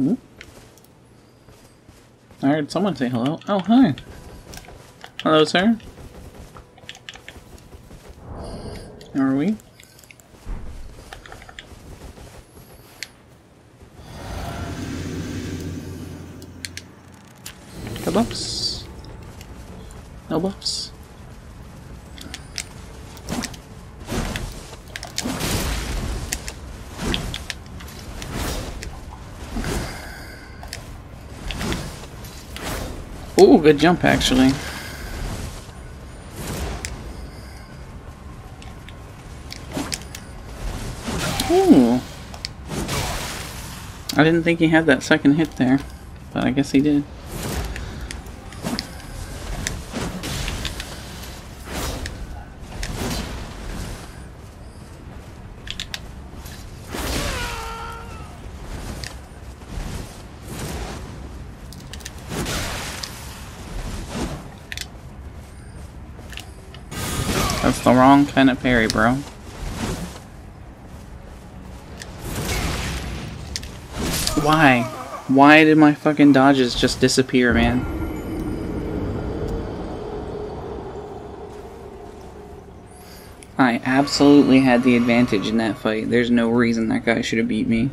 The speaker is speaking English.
Ooh. I heard someone say hello. Oh, hi. Hello, sir. How are we? No buffs. No buffs. Ooh, good jump actually. Ooh. I didn't think he had that second hit there, but I guess he did. That's the wrong kind of parry, bro. Why? Why did my fucking dodges just disappear, man? I absolutely had the advantage in that fight. There's no reason that guy should have beat me.